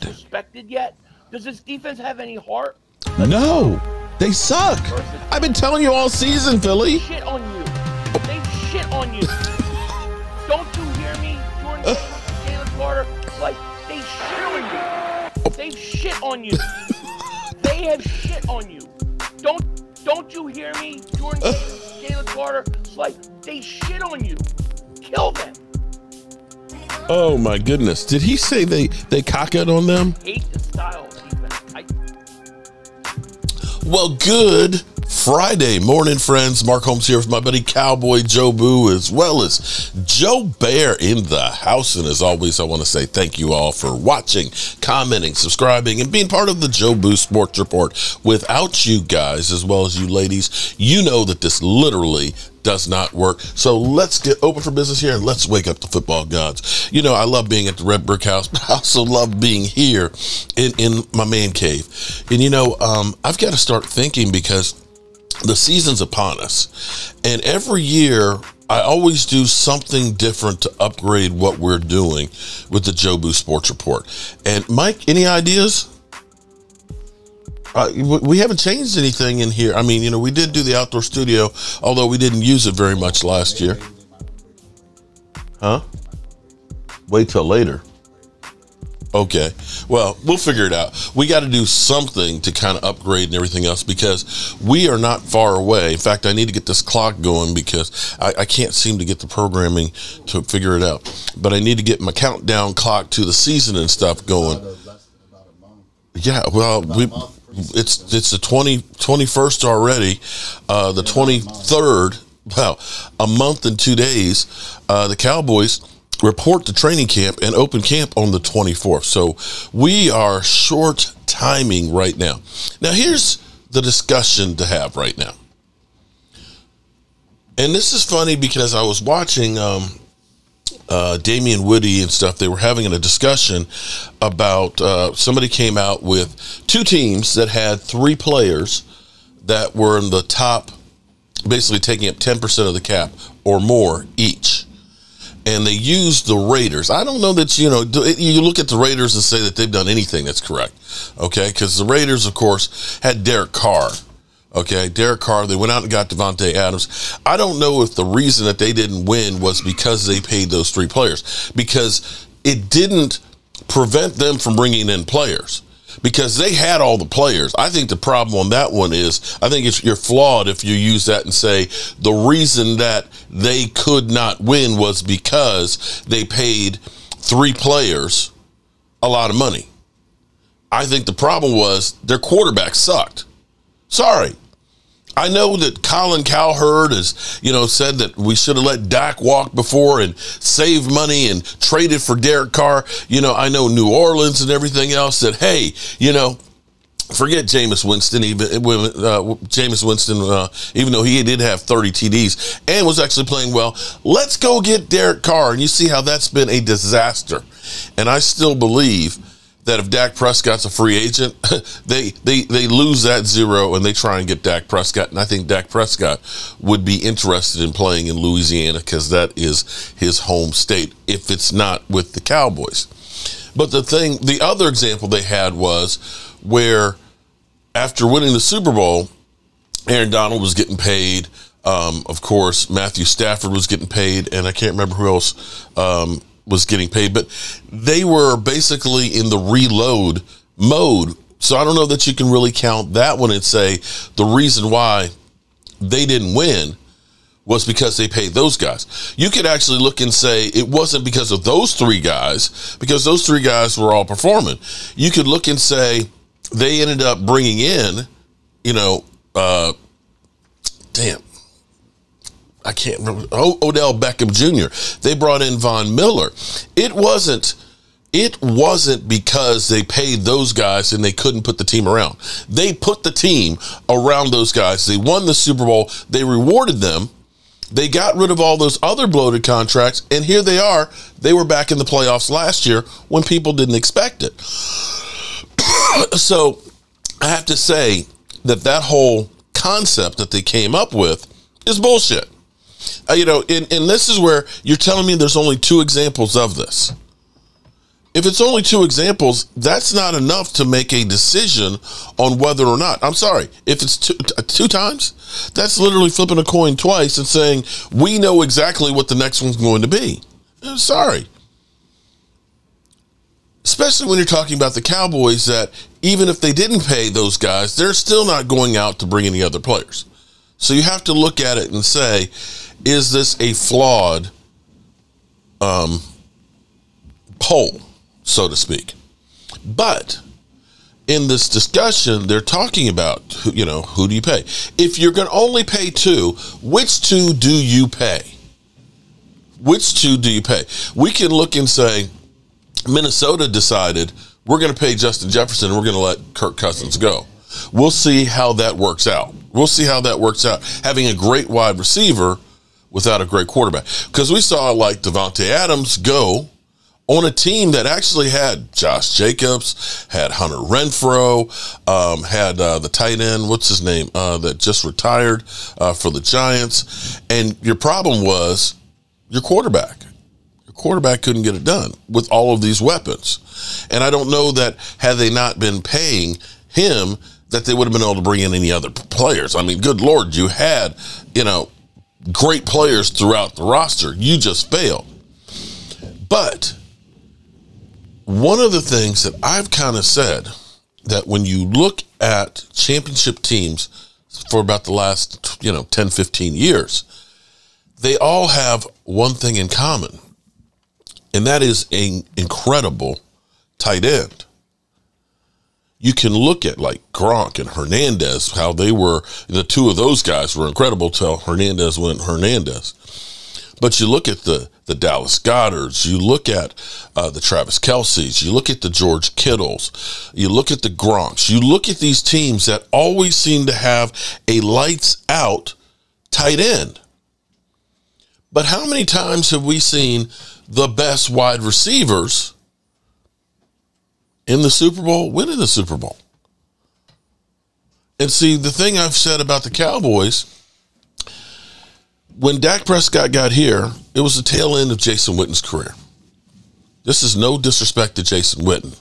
disrespected yet? Does this defense have any heart? No, they suck. I've been telling you all season, Philly. Shit on you. They shit on you. Don't you hear me? Jordan Jalen Carter, like they shit on you. They've shit on you. they have shit on you. Don't don't you hear me? Jordan Jalen Carter, like they shit on you. Kill them. Oh my goodness! Did he say they they cock it on them? Hate the style of defense. I, Well, good Friday morning, friends. Mark Holmes here with my buddy Cowboy Jobu, as well as Joe Bear in the house. And as always, I want to say thank you all for watching, commenting, subscribing, and being part of the Jobu Sports Report. Without you guys, as well as you ladies, you know that this literally does not work. So let's get open for business here and let's wake up the football gods. You know, I love being at the Red Brick House, but I also love being here in, in my man cave. And you know, um, I've got to start thinking because the season's upon us. And every year, I always do something different to upgrade what we're doing with the Jobu Sports Report. And Mike, any ideas? Uh, we- haven't changed anything in here. I mean, you know, we did do the outdoor studio, although we didn't use it very much last year. Huh? Wait till later. Okay. Well, we'll figure it out. We got to do something to kind of upgrade and everything else because we are not far away. In fact, I need to get this clock going because I, I can't seem to get the programming to figure it out. But I need to get my countdown clock to the season and stuff going. Yeah, well, we it's it's the 20, 21st already. Uh, the 23rd, wow, a month and two days. Uh, the Cowboys report to training camp and open camp on the 24th. So we are short timing right now. Now, here's the discussion to have right now. And this is funny because I was watching um, uh, Damien Woody and stuff, they were having a discussion about uh, somebody came out with two teams that had three players that were in the top, basically taking up 10% of the cap or more each. And they used the Raiders. I don't know that, you know, you look at the Raiders and say that they've done anything that's correct. Okay. Because the Raiders, of course, had Derek Carr. Okay, Derek Carr, they went out and got Davante Adams. I don't know if the reason that they didn't win was because they paid those three players, because it didn't prevent them from bringing in players because they had all the players. I think the problem on that one is I think you're flawed if you use that and say the reason that they could not win was because they paid three players a lot of money. I think the problem was their quarterback sucked. Sorry. I know that Colin Cowherd has, you know, said that we should have let Dak walk before and save money and traded for Derek Carr. You know, I know New Orleans and everything else said, hey, you know, forget Jameis Winston, even uh, Jameis Winston, uh, even though he did have 30 TDs and was actually playing well. Let's go get Derek Carr, and you see how that's been a disaster. And I still believe that if Dak Prescott's a free agent, they they they lose that zero and they try and get Dak Prescott. And I think Dak Prescott would be interested in playing in Louisiana because that is his home state. If it's not with the Cowboys. But the thing, the other example they had was where after winning the Super Bowl, Aaron Donald was getting paid. Um, of course, Matthew Stafford was getting paid, and I can't remember who else um, was getting paid, but they were basically in the reload mode. So I don't know that you can really count that one and say the reason why they didn't win was because they paid those guys. You could actually look and say it wasn't because of those three guys, because those three guys were all performing. You could look and say they ended up bringing in, you know, uh, damn, I can't remember. O- Odell Beckham Jr. They brought in Von Miller. It wasn't. It wasn't because they paid those guys and they couldn't put the team around. They put the team around those guys. They won the Super Bowl. They rewarded them. They got rid of all those other bloated contracts, and here they are. They were back in the playoffs last year when people didn't expect it. so I have to say that that whole concept that they came up with is bullshit. Uh, you know, and, and this is where you're telling me there's only two examples of this. if it's only two examples, that's not enough to make a decision on whether or not. I'm sorry, if it's two, two times, that's literally flipping a coin twice and saying we know exactly what the next one's going to be. I'm sorry. Especially when you're talking about the Cowboys, that even if they didn't pay those guys, they're still not going out to bring any other players. So you have to look at it and say, is this a flawed um, poll? so to speak. But in this discussion, they're talking about, you know, who do you pay? If you're going to only pay two, which two do you pay? Which two do you pay? We can look and say, Minnesota decided we're going to pay Justin Jefferson and we're going to let Kirk Cousins go. We'll see how that works out. We'll see how that works out. Having a great wide receiver without a great quarterback. Because we saw like Davante Adams go on a team that actually had Josh Jacobs, had Hunter Renfrow, um, had uh, the tight end, what's his name, uh, that just retired uh, for the Giants. And your problem was your quarterback. Your quarterback couldn't get it done with all of these weapons. And I don't know that had they not been paying him, that they would have been able to bring in any other players. I mean, good Lord, you had, you know, great players throughout the roster. You just failed. But one of the things that I've kind of said that when you look at championship teams for about the last, you know, 10, 15 years, they all have one thing in common, and that is an incredible tight end. You can look at like Gronk and Hernandez, how they were, the two of those guys were incredible till Hernandez went Hernandez. But you look at the the Dallas Goederts, you look at uh, the Travis Kelce's, you look at the George Kittles, you look at the Gronks, you look at these teams that always seem to have a lights out tight end. But how many times have we seen the best wide receivers in the Super Bowl winning the Super Bowl? And see, the thing I've said about the Cowboys when Dak Prescott got here, it was the tail end of Jason Witten's career. This is no disrespect to Jason Witten,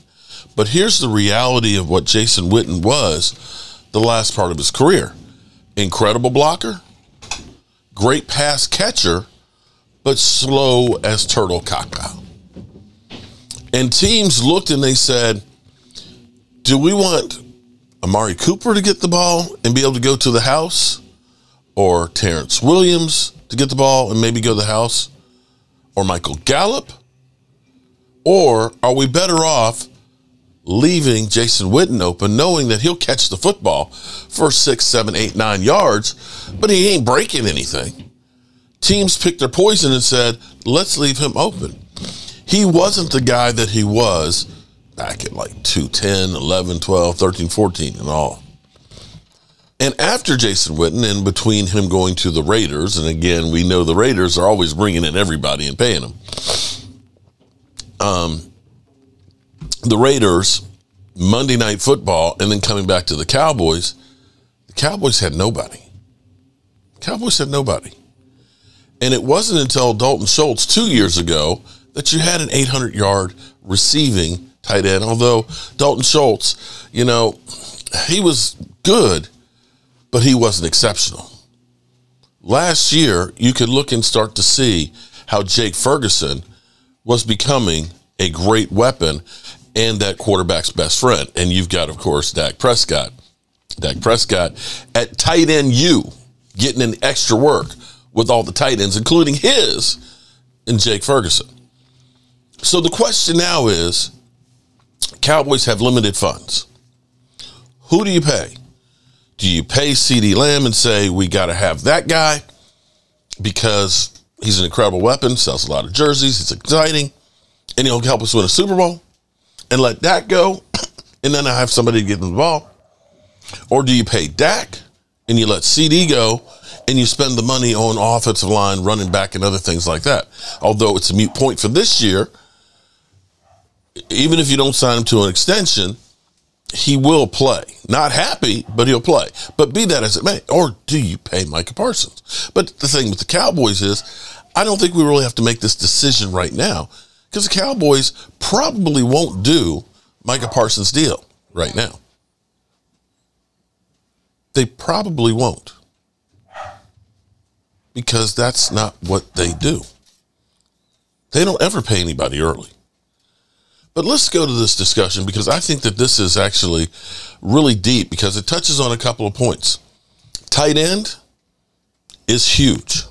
but here's the reality of what Jason Witten was the last part of his career incredible blocker, great pass catcher, but slow as turtle caca. And teams looked and they said, Do we want Amari Cooper to get the ball and be able to go to the house? or Terrance Williams to get the ball and maybe go to the house, or Michael Gallup? Or are we better off leaving Jason Witten open, knowing that he'll catch the football for six, seven, eight, nine yards, but he ain't breaking anything? Teams picked their poison and said, let's leave him open. He wasn't the guy that he was back at like 210, 11, 12, 13, 14, and all. And after Jason Witten, and between him going to the Raiders, and again, we know the Raiders are always bringing in everybody and paying them. Um, the Raiders, Monday Night Football, and then coming back to the Cowboys, the Cowboys had nobody. Cowboys had nobody. And it wasn't until Dalton Schultz two years ago that you had an 800 yard receiving tight end. Although Dalton Schultz, you know, he was good, but he wasn't exceptional. Last year, you could look and start to see how Jake Ferguson was becoming a great weapon and that quarterback's best friend. And you've got, of course, Dak Prescott. Dak Prescott at tight end U, getting an extra work with all the tight ends, including his and Jake Ferguson. So the question now is Cowboys have limited funds. Who do you pay? Do you pay CeeDee Lamb and say, we got to have that guy because he's an incredible weapon, sells a lot of jerseys, he's exciting, and he'll help us win a Super Bowl? And let that go, and then I have somebody to give get the ball? Or do you pay Dak and you let CeeDee go and you spend the money on offensive line, running back, and other things like that? Although it's a mute point for this year, even if you don't sign him to an extension, he will play. Not happy, but he'll play. But be that as it may, or do you pay Micah Parsons? But the thing with the Cowboys is, I don't think we really have to make this decision right now Because the Cowboys probably won't do Micah Parsons' deal right now. They probably won't. Because that's not what they do. They don't ever pay anybody early. But let's go to this discussion because I think that this is actually really deep because it touches on a couple of points. Tight end is huge.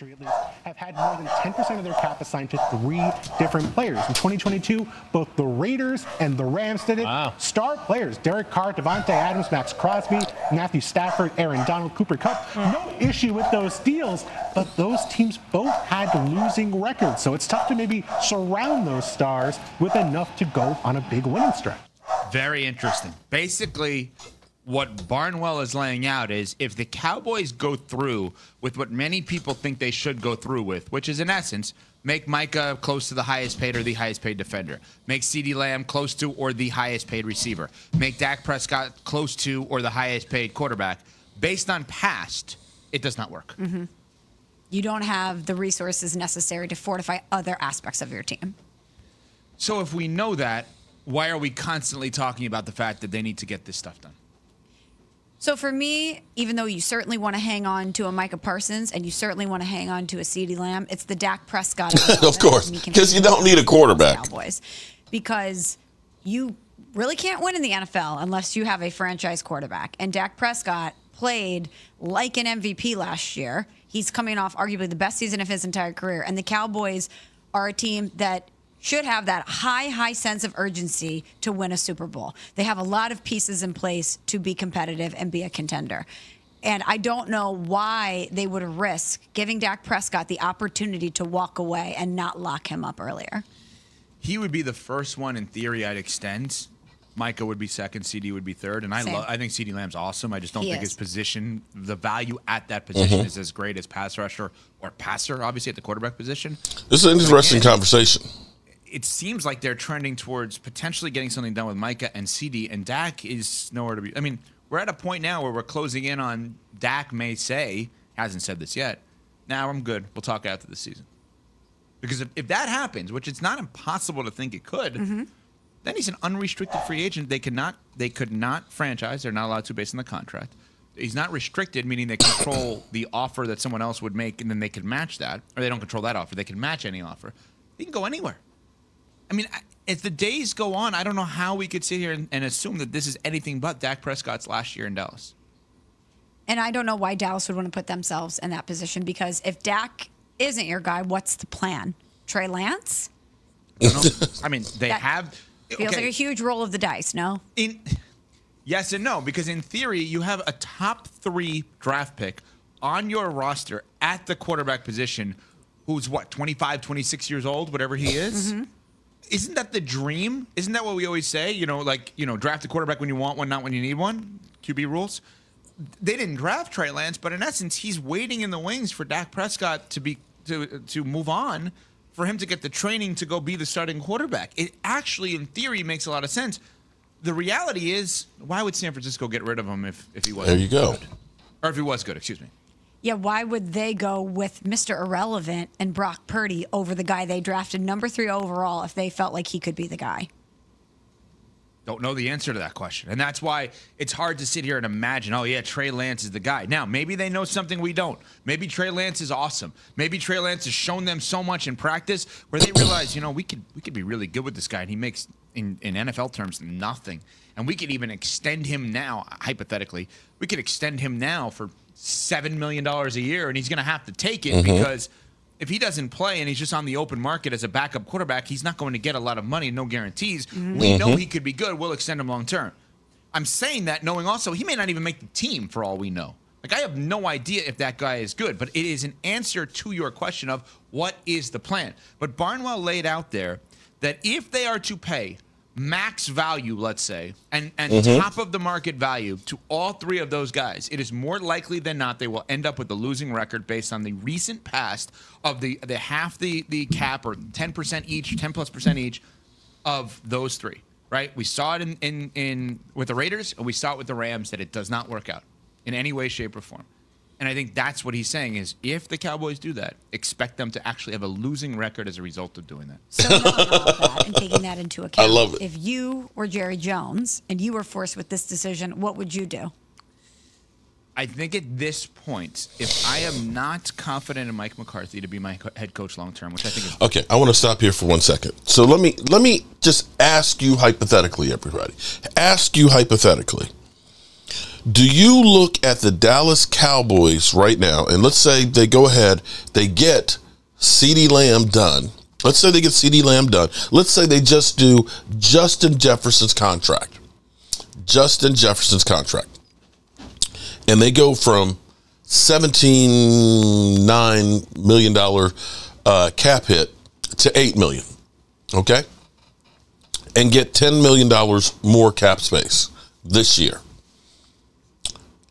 History, at least, have had more than 10% of their cap assigned to three different players. In 2022, both the Raiders and the Rams did it. Wow. Star players Derek Carr, Davante Adams, Maxx Crosby, Matthew Stafford, Aaron Donald, Cooper Kupp. Hmm. No issue with those deals, but those teams both had losing records. So it's tough to maybe surround those stars with enough to go on a big winning stretch. Very interesting. Basically, what Barnwell is laying out is if the Cowboys go through with what many people think they should go through with, which is in essence, make Micah close to the highest paid or the highest paid defender, make CeeDee Lamb close to or the highest paid receiver, make Dak Prescott close to or the highest paid quarterback, based on past, it does not work. Mm-hmm. You don't have the resources necessary to fortify other aspects of your team. So if we know that, why are we constantly talking about the fact that they need to get this stuff done? So for me, even though you certainly want to hang on to a Micah Parsons and you certainly want to hang on to a CeeDee Lamb, it's the Dak Prescott. Of course, because you don't need a quarterback. Cowboys, because you really can't win in the NFL unless you have a franchise quarterback. And Dak Prescott played like an MVP last year. He's coming off arguably the best season of his entire career, and the Cowboys are a team that should have that high, high sense of urgency to win a Super Bowl. They have a lot of pieces in place to be competitive and be a contender. And I don't know why they would risk giving Dak Prescott the opportunity to walk away and not lock him up earlier. He would be the first one in theory I'd extend. Micah would be second, CeeDee would be third, and I Same. love. I think CeeDee Lamb's awesome. I just don't He think is. his position, the value at that position, mm-hmm. is as great as pass rusher or passer. Obviously, at the quarterback position, This is an interesting conversation. It seems like they're trending towards potentially getting something done with Micah and CeeDee, and Dak is nowhere to be. I mean, we're at a point now where we're closing in on Dak may say, hasn't said this yet. Now I'm good. We'll talk after the season. Because if, if that happens, which it's not impossible to think it could, mm-hmm. then he's an unrestricted free agent. They cannot they could not franchise. They're not allowed to based on the contract. He's not restricted, meaning they control the offer that someone else would make, and then they could match that, or they don't control that offer. They can match any offer. He can go anywhere. I mean, I- as the days go on, I don't know how we could sit here and, and assume that this is anything but Dak Prescott's last year in Dallas. And I don't know why Dallas would want to put themselves in that position because if Dak isn't your guy, what's the plan? Trey Lance? Know? I mean, they That have Feels okay, like a huge roll of the dice, no? in yes and no because in theory you have a top three draft pick on your roster at the quarterback position who's what 25 26 years old whatever he is mm-hmm. Isn't that the dream isn't that what we always say you know like you know draft a quarterback when you want one not when you need one qb rules they didn't draft Trey Lance, but in essence, he's waiting in the wings for Dak Prescott to be to to move on, for him to get the training to go be the starting quarterback. It actually, in theory, makes a lot of sense. The reality is, why would San Francisco get rid of him if if he wasn't you go. good? or if he was good? Excuse me. Yeah, why would they go with Mr. Irrelevant and Brock Purdy over the guy they drafted number three overall if they felt like he could be the guy? Don't know the answer to that question. And that's why it's hard to sit here and imagine, oh, yeah, Trey Lance is the guy. Now, maybe they know something we don't. Maybe Trey Lance is awesome. Maybe Trey Lance has shown them so much in practice where they realize, you know, we could we could be really good with this guy and he makes in, in NFL terms nothing. And we could even extend him now, hypothetically, we could extend him now for seven million dollars a year and he's gonna have to take it mm-hmm. because if he doesn't play and he's just on the open market as a backup quarterback, he's not going to get a lot of money, no guarantees. Mm-hmm. We know mm-hmm. he could be good. We'll extend him long term. I'm saying that knowing also he may not even make the team for all we know. Like I have no idea if that guy is good, but it is an answer to your question of what is the plan. But Barnwell laid out there that if they are to pay max value, let's say, and, and mm-hmm. top of the market value to all three of those guys, it is more likely than not they will end up with a losing record based on the recent past of the, the half the, the cap or 10% each, 10 plus percent each of those three. Right? We saw it in, in, in with the Raiders and we saw it with the Rams that it does not work out in any way, shape, or form. And I think that's what he's saying is if the Cowboys do that, expect them to actually have a losing record as a result of doing that. So into account, I love it. if you were Jerry Jones and you were forced with this decision, what would you do? I think at this point, if I am not confident in Mike McCarthy to be my co- head coach long term, which I think is Okay, I want to stop here for one second. So let me let me just ask you hypothetically, everybody. Ask you hypothetically. Do you look at the Dallas Cowboys right now, and let's say they go ahead, they get CeeDee Lamb done. Let's say they get CeeDee Lamb done. Let's say they just do Justin Jefferson's contract. Justin Jefferson's contract. And they go from $17.9 million uh, cap hit to 8 million. Okay? And get $10 million more cap space this year.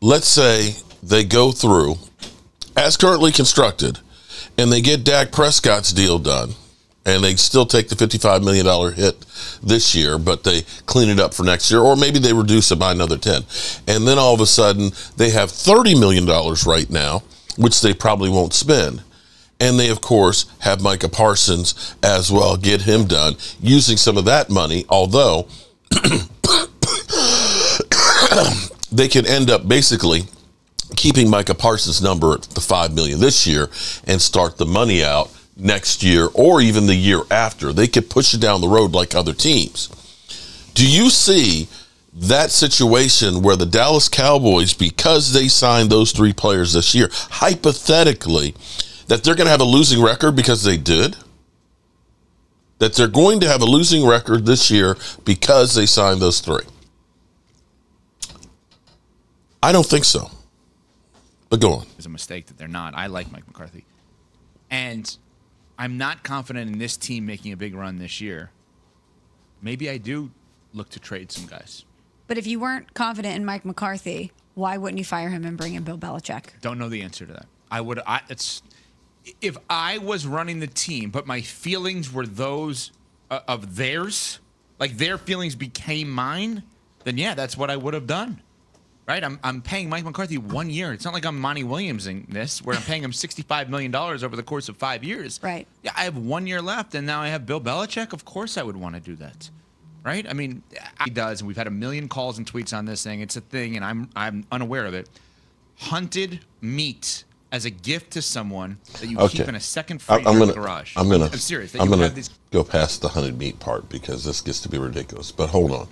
Let's say they go through as currently constructed and they get Dak Prescott's deal done and they still take the $55 million hit this year, but they clean it up for next year, or maybe they reduce it by another 10. And then all of a sudden they have $30 million right now, which they probably won't spend. And they, of course, have Micah Parsons as well, get him done using some of that money, although they could end up basically keeping Micah Parsons' number at the five million this year and start the money out next year or even the year after. They could push it down the road like other teams. Do you see that situation where the Dallas Cowboys, because they signed those three players this year, hypothetically, that they're going to have a losing record because they did? That they're going to have a losing record this year because they signed those three? I don't think so. But go on. is a mistake that they're not. I like Mike McCarthy. And I'm not confident in this team making a big run this year. Maybe I do look to trade some guys. But if you weren't confident in Mike McCarthy, why wouldn't you fire him and bring in Bill Belichick? Don't know the answer to that. I would. I it's if I was running the team, but my feelings were those uh, of theirs, like their feelings became mine. Then yeah, that's what I would have done. Right? I'm, I'm paying Mike McCarthy one year. It's not like I'm Monty Williams in this, where I'm paying him $65 million over the course of five years. Right. Yeah, I have one year left, and now I have Bill Belichick. Of course, I would want to do that. Right? I mean, he does, and we've had a million calls and tweets on this thing. it's a thing, and I'm I'm unaware of it. Hunted meat as a gift to someone that you Okay. keep in a second I- freezer I'm in gonna, the garage. I'm gonna, I'm serious. I'm gonna these go past the hunted meat part because this gets to be ridiculous. But hold on,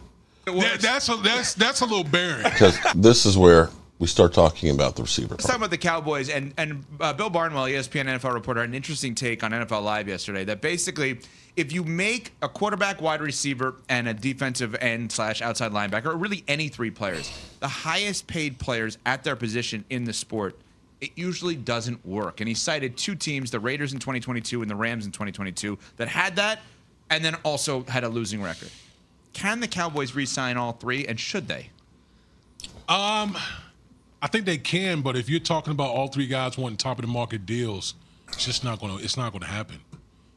That, that's a that's that's a little barren. because this is where we start talking about the receiver. Let's Part. talk about the Cowboys and and uh, Bill Barnwell, ESPN NFL reporter, had an interesting take on NFL Live yesterday. That basically, if you make a quarterback, wide receiver, and a defensive end slash outside linebacker, or really any three players, the highest paid players at their position in the sport, it usually doesn't work. And he cited two teams, the Raiders in 2022 and the Rams in 2022, that had that, and then also had a losing record. Can the Cowboys re-sign all three, and should they? Um, I think they can, but if you're talking about all three guys wanting top of the market deals, it's just not gonna. It's not gonna happen.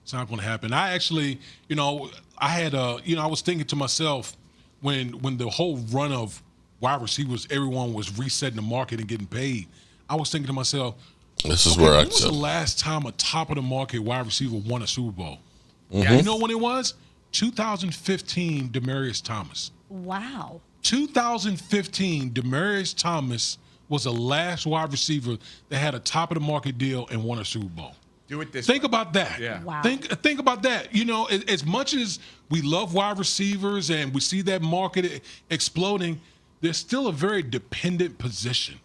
It's not gonna happen. I actually, you know, I had a, you know, I was thinking to myself when when the whole run of wide receivers, everyone was resetting the market and getting paid. I was thinking to myself, This is okay, where I when was the last time a top of the market wide receiver won a Super Bowl? Mm-hmm. You know when it was? 2015, Demaryius Thomas. Wow. 2015, Demaryius Thomas was the last wide receiver that had a top of the market deal and won a Super Bowl. Do it this Think about that. Yeah. Wow. Think think about that. You know, as, as much as we love wide receivers and we see that market exploding, they're still a very dependent position.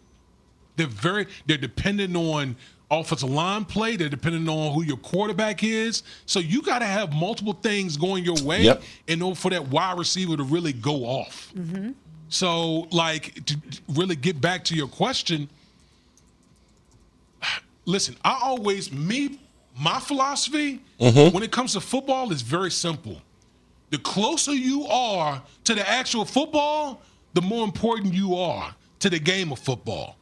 They're very they're dependent on offensive line play. They're dependent on who your quarterback is. So you got to have multiple things going your way Yep. in order for that wide receiver to really go off. Mm-hmm. So, like, to really get back to your question, listen, I always, me, my philosophy mm-hmm. when it comes to football is very simple. The closer you are to the actual football, the more important you are to the game of football.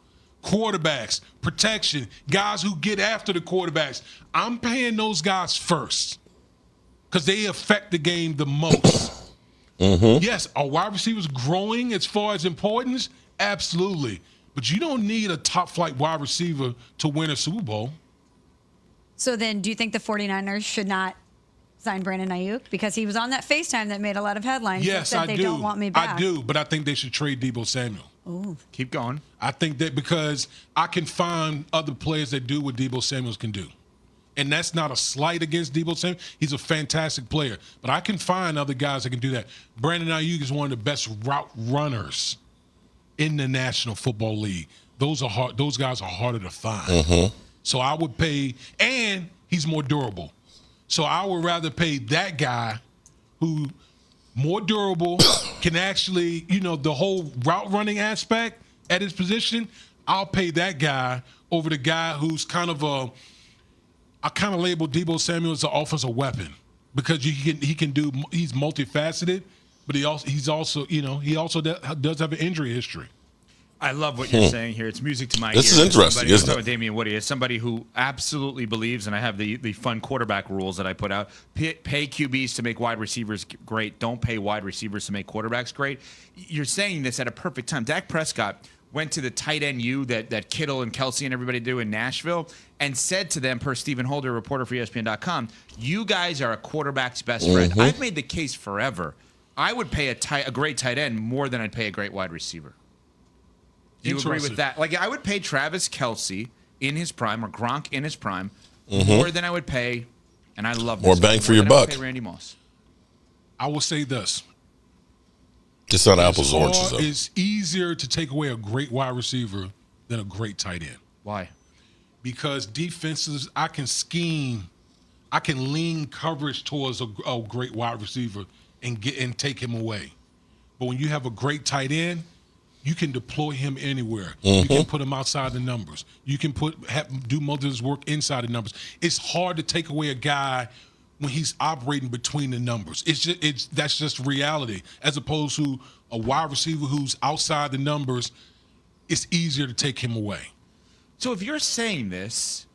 Quarterbacks, protection, guys who get after the quarterbacks. I'm paying those guys first because they affect the game the most. Mm-hmm. Yes, are wide receivers growing as far as importance? Absolutely. But you don't need a top flight wide receiver to win a Super Bowl. So then, do you think the 49ers should not sign Brandon Aiyuk because he was on that FaceTime that made a lot of headlines? that Yes, said I they do. don't want me back. I do, but I think they should trade Deebo Samuel. Oh. Keep going. I think that because I can find other players that do what Deebo Samuels can do. And that's not a slight against Deebo Samuel. He's a fantastic player. But I can find other guys that can do that. Brandon Aiyuk is one of the best route runners in the National Football League. Those are hard those guys are harder to find. Mm-hmm. So I would pay and he's more durable. So I would rather pay that guy who more durable, can actually, you know, the whole route running aspect at his position, I'll pay that guy over the guy who's kind of a I kind of label Deebo Samuel as an offensive weapon because he can he can do he's multifaceted, but he also he's also you know he also does have an injury history. I love what you're saying here. It's music to my This ears. This is interesting, isn't it? talking Damien Woody is somebody who absolutely believes, and I have the, the fun quarterback rules that I put out. Pay, pay QBs to make wide receivers great. Don't pay wide receivers to make quarterbacks great. You're saying this at a perfect time. Dak Prescott went to the tight end U that, that Kittle and Kelce and everybody do in Nashville and said to them, per Stephen Holder, reporter for ESPN.com, you guys are a quarterback's best friend. Mm-hmm. I've made the case forever. I would pay a, tight, a great tight end more than I'd pay a great wide receiver. Do you agree with that? Like, I would pay Travis Kelce in his prime or Gronk in his prime mm-hmm. more than I would pay, and I love More this, bang for your than I buck. Randy Moss. I will say this: It's not apples and oranges. Though. It's easier to take away a great wide receiver than a great tight end. Why? because defenses I can scheme, I can lean coverage towards a, a great wide receiver and get and take him away. But when you have a great tight end, you can deploy him anywhere. You can mm-hmm. put him outside the numbers. You can put have, do most of his work inside the numbers. It's hard to take away a guy when he's operating between the numbers. It's just it's that's just reality. As opposed to a wide receiver who's outside the numbers, it's easier to take him away. So if you're saying this,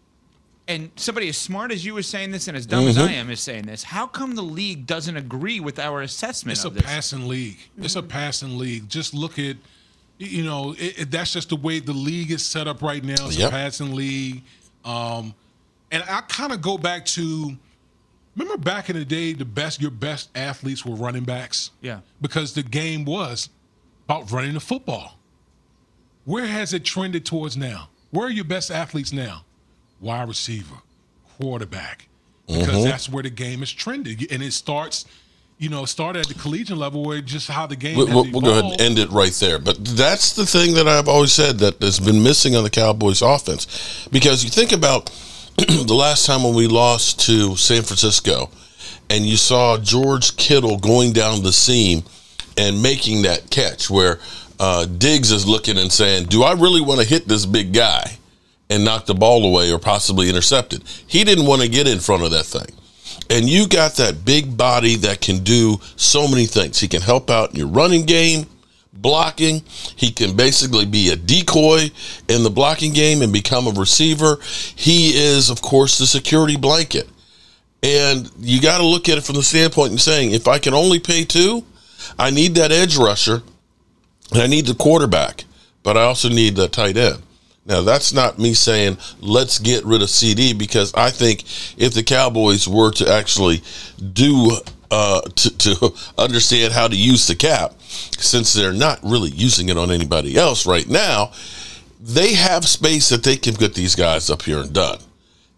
and somebody as smart as you is saying this and as dumb as mm-hmm. I am is saying this, how come the league doesn't agree with our assessment It's a this? passing league. It's a mm-hmm. passing league. Just look at, you know, it, it- that's just the way the league is set up right now. It's Yep. a passing league. Um, and I kind of go back to, remember back in the day, the best your best athletes were running backs. Yeah. Because the game was about running the football. Where has it trended towards now? Where are your best athletes now? Wide receiver, quarterback, because Mm-hmm. that's where the game is trended, and it starts. You know, started at the collegiate level where just how the game. We'll, we'll go ahead and end it right there. But that's the thing that I've always said that has been missing on the Cowboys offense. Because you think about the last time when we lost to San Francisco and you saw George Kittle going down the seam and making that catch where uh, Diggs is looking and saying, Do I really want to hit this big guy and knock the ball away or possibly intercept it? He didn't want to get in front of that thing. And you got that big body that can do so many things. He can help out in your running game, blocking. He can basically be a decoy in the blocking game and become a receiver. He is, of course, the security blanket. And you got to look at it from the standpoint of saying, if I can only pay two, I need that edge rusher and I need the quarterback, but I also need the tight end. Now, that's not me saying let's get rid of CeeDee because I think if the Cowboys were to actually do uh, to, to understand how to use the cap, since they're not really using it on anybody else right now, they have space that they can get these guys up here and done.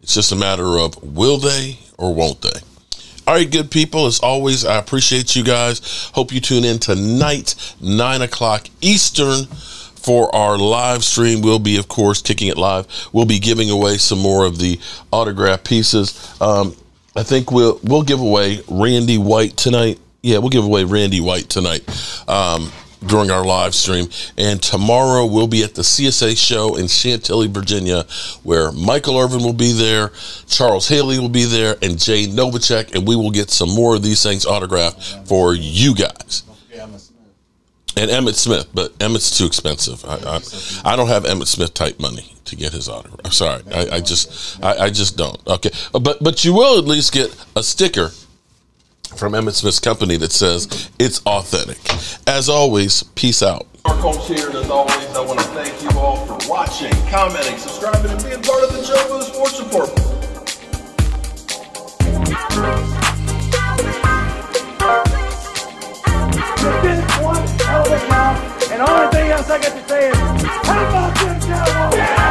It's just a matter of will they or won't they? All right, good people. As always, I appreciate you guys. Hope you tune in tonight, 9 o'clock Eastern, for our live stream. We'll be, of course, kicking it live. We'll be giving away some more of the autograph pieces. Um, I think we'll we'll give away Randy White tonight. Yeah, we'll give away Randy White tonight. Um, during our live stream. And tomorrow we'll be at the CSA show in Chantilly, Virginia, where Michael Irvin will be there, Charles Haley will be there, and Jay Novacek, and we will get some more of these things autographed for you guys. And Emmitt Smith, but Emmitt's too expensive. I, I, I don't have Emmitt Smith type money to get his autograph. I'm sorry, I, I just I, I just don't. Okay, but but you will at least get a sticker from Emmitt Smith's company that says it's authentic. As always, peace out. Mark Holmes here, and as always, I want to thank you all for watching, commenting, subscribing, and being part of the Joe Sports Report. The only thing else I got to say is, how about them Cowboys?